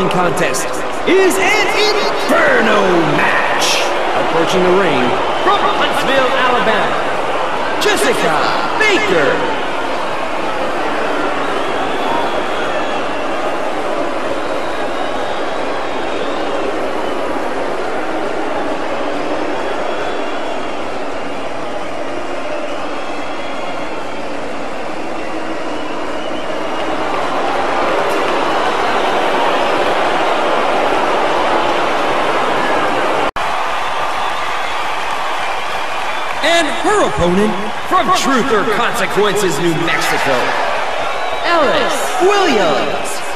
following contest is an Inferno match. Approaching the ring from Huntsville, Alabama, Jessica Baker. Opponent from Truth or Consequences, New Mexico, Alice Williams.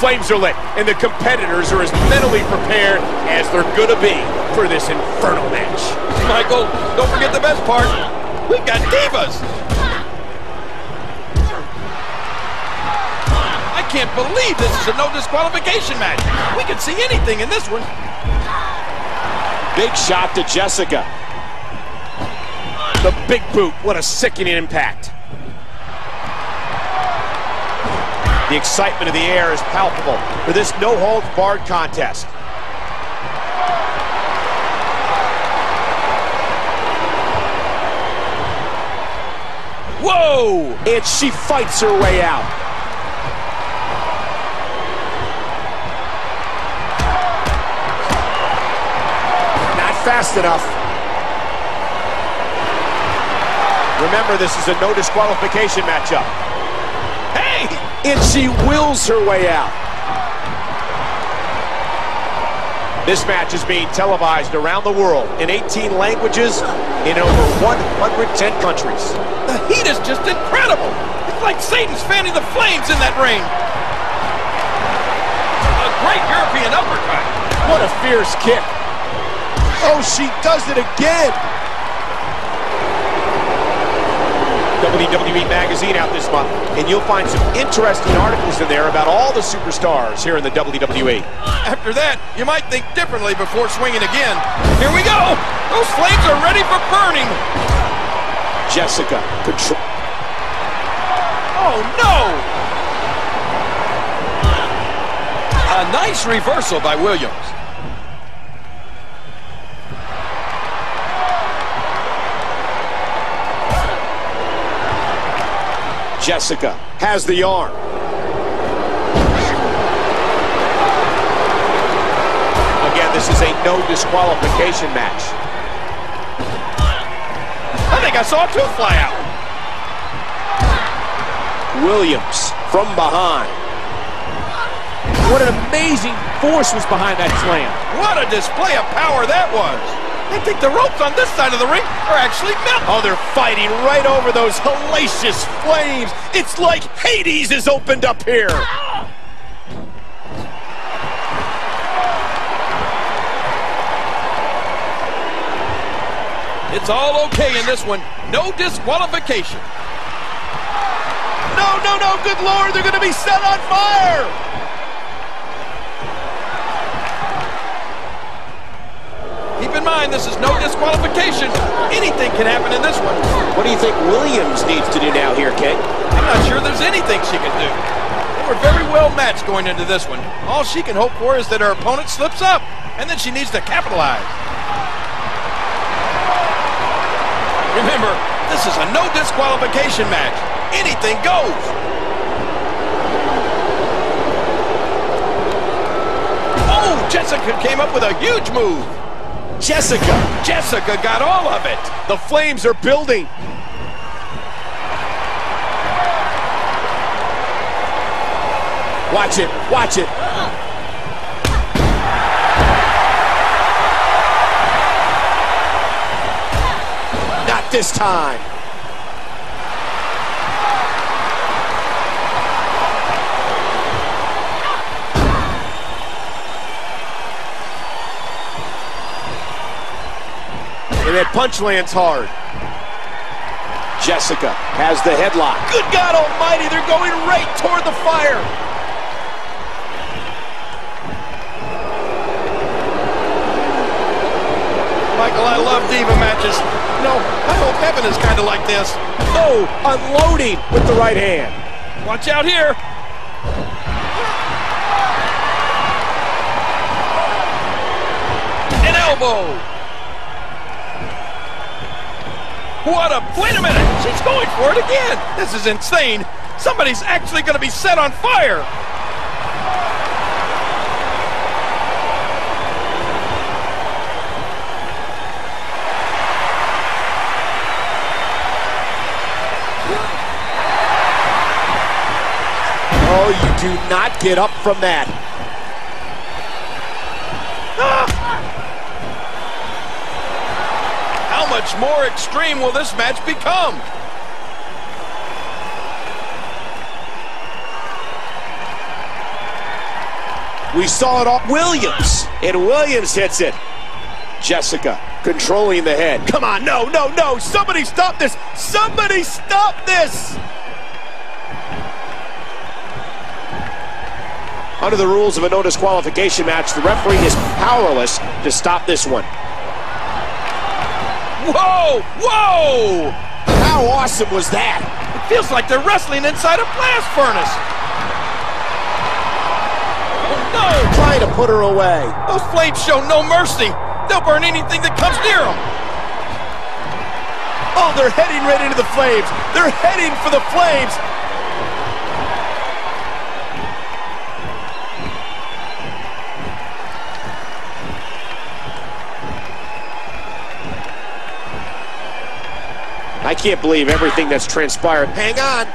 Flames are lit, and the competitors are as mentally prepared as they're gonna be for this infernal match. Michael, don't forget the best part. We've got divas. I can't believe this is a no disqualification match. We can see anything in this one. Big shot to Jessica. The big boot, what a sickening impact. The excitement of the air is palpable for this no-holds-barred contest. Whoa! And she fights her way out. Not fast enough. Remember, this is a no disqualification matchup. Hey! And she wills her way out. This match is being televised around the world in 18 languages in over 110 countries. The heat is just incredible. It's like Satan's fanning the flames in that ring. A great European uppercut. What a fierce kick. Oh, she does it again. WWE Magazine out this month, and you'll find some interesting articles in there about all the superstars here in the WWE. After that, you might think differently before swinging again. Here we go. Those flames are ready for burning. Jessica control. Oh, no. A nice reversal by Williams. Jessica has the arm. Again, this is a no disqualification match. I think I saw a tooth fly out. Williams from behind. What an amazing force was behind that slam. What a display of power that was. I think the ropes on this side of the ring are actually melting. Oh, they're fighting right over those hellacious flames. It's like Hades is opened up here. It's all okay in this one. No disqualification. No, no, no, good Lord, they're going to be set on fire. Keep in mind, this is no disqualification. Anything can happen in this one. What do you think Williams needs to do now here, Kate? I'm not sure there's anything she can do. They were very well matched going into this one. All she can hope for is that her opponent slips up, and then she needs to capitalize. Remember, this is a no disqualification match. Anything goes. Oh, Jessica came up with a huge move. Jessica. Jessica got all of it. The flames are building. Watch it, watch it. Not this time. Punch lands hard. Jessica has the headlock. Good God almighty, they're going right toward the fire. Michael, I love Diva matches. You know, I hope heaven is kind of like this. Oh, unloading with the right hand. Watch out here. An elbow. What a... Wait a minute. She's going for it again. This is insane. Somebody's actually going to be set on fire. Oh, you do not get up from that. Much more extreme will this match become? We saw it all. Williams. And Williams hits it. Jessica controlling the head. Come on, no, no, no. Somebody stop this. Somebody stop this. Under the rules of a no disqualification match, the referee is powerless to stop this one. Whoa! Whoa! How awesome was that? It feels like they're wrestling inside a blast furnace. Oh, no! Trying to put her away. Those flames show no mercy. They'll burn anything that comes near them. Oh, they're heading right into the flames. They're heading for the flames. I can't believe everything that's transpired. Hang on.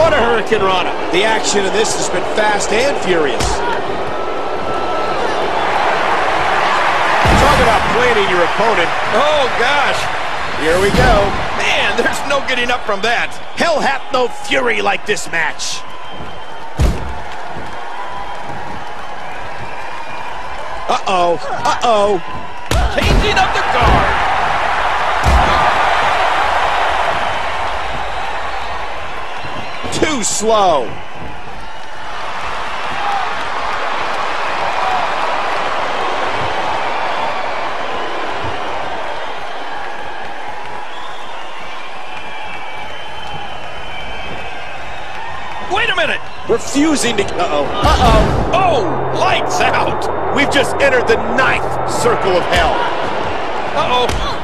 What a Hurricanrana. The action in this has been fast and furious. Talk about planning your opponent. Oh, gosh. Here we go. Man, there's no getting up from that. Hell hath no fury like this match. Uh-oh. Uh-oh. Changing up the guard. Too slow. Wait a minute. Refusing to... Uh-oh. Uh-oh. Oh, lights out. We've just entered the ninth circle of hell. Uh-oh.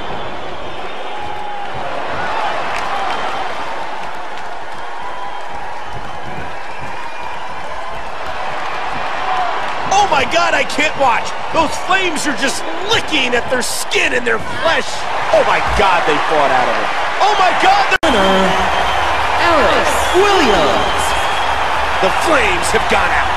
My God, I can't watch. Those flames are just licking at their skin and their flesh. Oh my God, they fought out of it. Oh my God, Alice Williams. the flames have gone out.